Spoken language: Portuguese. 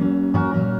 Música